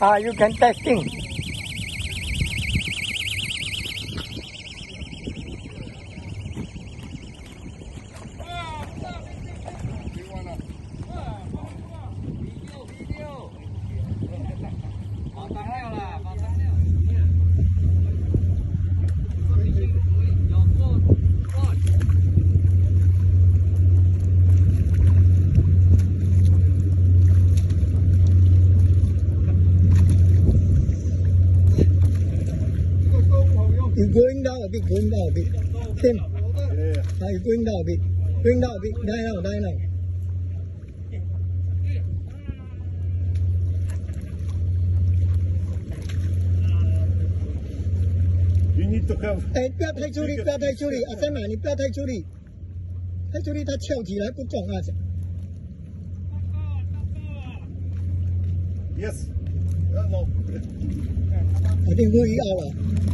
Ah, you can testing. You going down a bit, going down a bit. Tim, ah, you going down a bit. Going down a bit. Die now, die now. You need to have 哎，不要太出力，不要太出力，阿三马，你不要太出力，太出力它翘起来不中啊！ yes. Uh, no. 我定故意要了。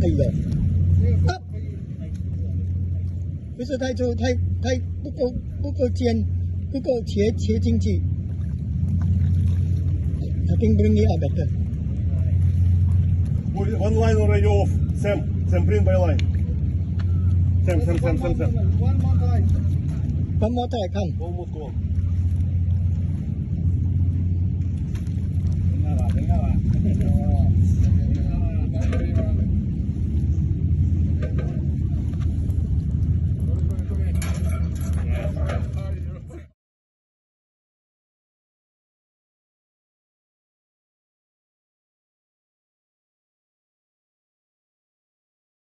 up，哎呦，up，不是太粗，太太不够不够尖，不够切切进去。I think bring me up better. One one line already off. Sam, Sam, bring by line. Sam, Sam, Sam, Sam, Sam. One more time, come. Almost gone. Venga va, venga va.